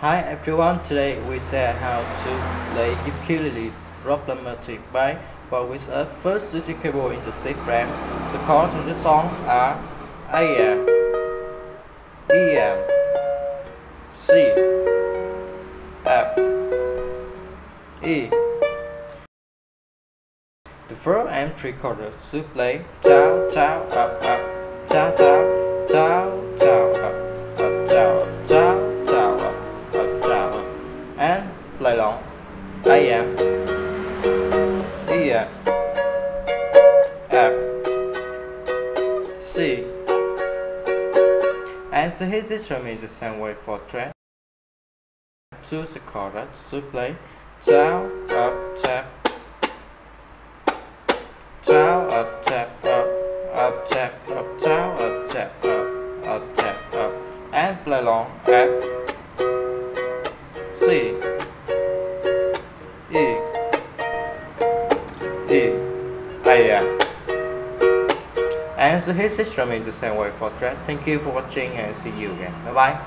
Hi everyone, today we say how to play ukulele problematic by but with a first switching cable in the C frame. The chords in the song are AM, EM, C, F, E. The first and three chords should play down, down, up, up, down, down, down, EM, F, C. And the hit system is the same way for track. Choose the that play. Down, up, tap, down, up, tap, up, up, tap, up, down, up, tap, up, up, tap, up, and play long F, C, E, D, A, M. And the hit system is the same way for track. Thank you for watching and see you again. Bye bye.